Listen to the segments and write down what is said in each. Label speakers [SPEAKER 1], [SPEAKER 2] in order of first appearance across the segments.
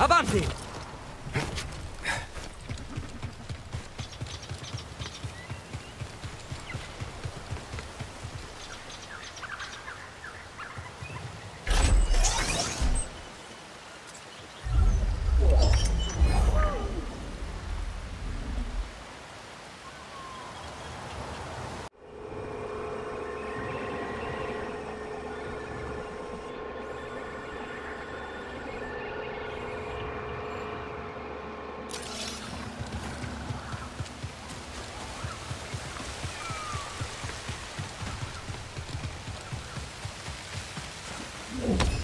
[SPEAKER 1] Avanti!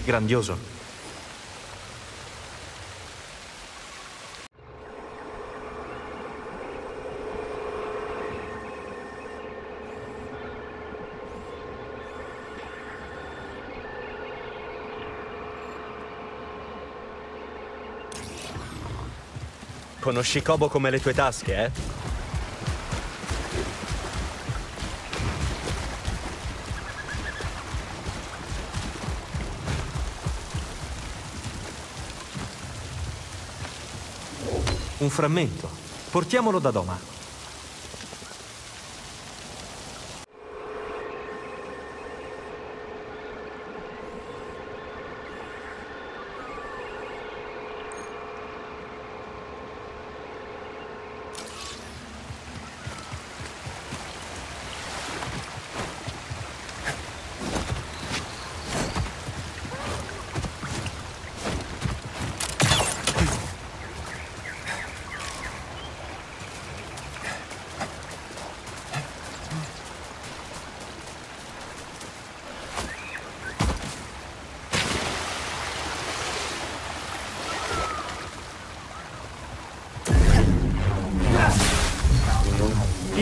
[SPEAKER 2] Grandioso. Conosci Kobo come le tue tasche, eh? Un frammento. Portiamolo da Doma.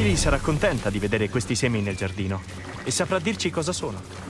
[SPEAKER 2] Lily sarà contenta di vedere questi semi nel giardino e saprà dirci cosa sono.